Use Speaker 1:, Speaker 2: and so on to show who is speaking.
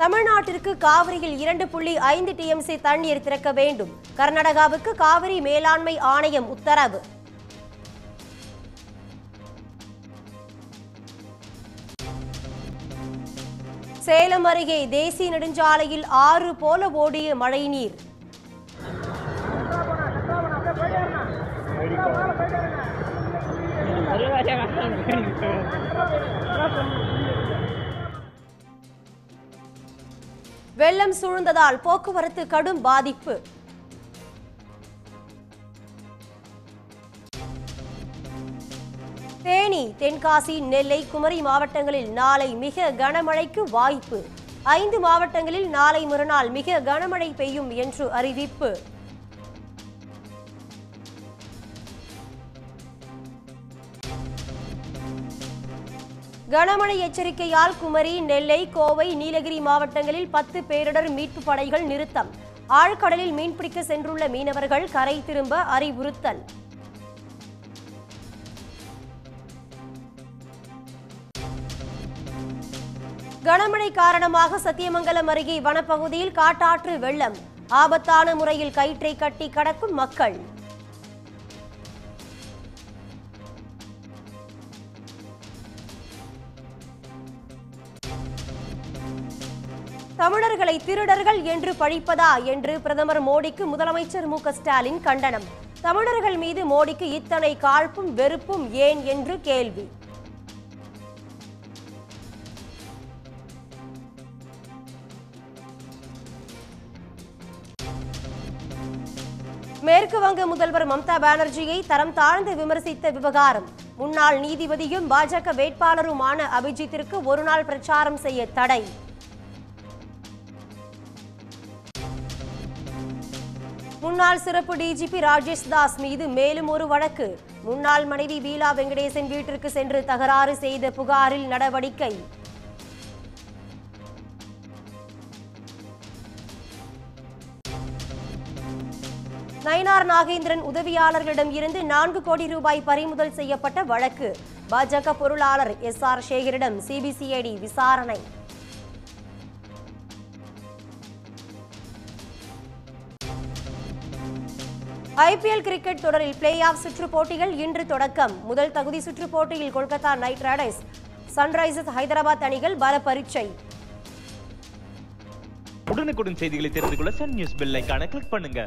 Speaker 1: தமிழ்நாட்டிற்கு காவிரியில் இரண்டு புள்ளி ஐந்து டிஎம்சி தண்ணீர் திறக்க வேண்டும். கர்நாடகாவுக்கு காவிரி மேலாண்மை ஆணையம் உத்தரவு. சேலம் அருகே தேசிய நெடுஞ்சாலையில் ஆறு போல ஓடிய மழைநீர். வெள்ளம் சூழ்ந்ததால் போக்குவரத்து கடும் பாதிப்பு. தேனி தென்காசி நெல்லை குமரி மாவட்டங்களில் நாளை மிக கனமழைக்கு வாய்ப்பு. ஐந்து மாவட்டங்களில் நாளை மறுநாள் மிக கனமழை பெய்யும் என்று அறிவிப்பு. கனமழை எச்சரிக்கையால் குமரி நெல்லை கோவை நீலகிரி மாவட்டங்களில் பத்து பேரிடர் மீட்பு படைகள் நிறுத்தம். ஆழ்கடலில் மீன்பிடிக்க சென்றுள்ள மீனவர்கள் கரை திரும்ப அறிவுறுத்தல். கனமழை காரணமாக சத்தியமங்கலம் அருகே வனப்பகுதியில் காட்டாற்று வெள்ளம். ஆபத்தான முறையில் கயிற்றை கட்டி கடக்கும் மக்கள். தமிழர்களை திருடர்கள் என்று பழிப்பதா என்று பிரதமர் மோடிக்கு முதலமைச்சர் மு ஸ்டாலின் கண்டனம். தமிழர்கள் மீது மோடிக்கு இத்தனை காழ்ப்பும் வெறுப்பும் ஏன் என்று கேள்வி. மேற்கு வங்க முதல்வர் மம்தா பானர்ஜியை தரம் தாழ்ந்து விமர்சித்த விவகாரம். முன்னாள் நீதிபதியும் பாஜக வேட்பாளருமான அபிஜித்திற்கு ஒருநாள் பிரச்சாரம் செய்ய தடை. முன்னாள் சிறப்பு டிஜிபி ராஜேஷ் தாஸ் மீது மேலும் ஒரு வழக்கு. முன்னாள் மனைவி பீலா வெங்கடேசன் வீட்டிற்கு சென்று தகராறு செய்த புகாரில் நடவடிக்கை. நயினார் நாகேந்திரன் உதவியாளர்களிடம் இருந்து நான்கு கோடி ரூபாய் பறிமுதல் செய்யப்பட்ட வழக்கு. பாஜக பொருளாளர் எஸ் ஆர் சேகரிடம் சிபிசிஐடி விசாரணை. ஐபிஎல் கிரிக்கெட் தொடரில் பிளே ஆஃப் சுற்று போட்டிகள் இன்று தொடக்கம். முதல் தகுதி சுற்று போட்டியில் Kolkata Knight Riders Sunrisers Hyderabad அணிகள் பல பரீட்சை.
Speaker 2: உடனுக்குடன் செய்திகளை தெரிந்து கொள்ள சன் நியூஸ் பெல் ஐக்கான கிளிக் பண்ணுங்க.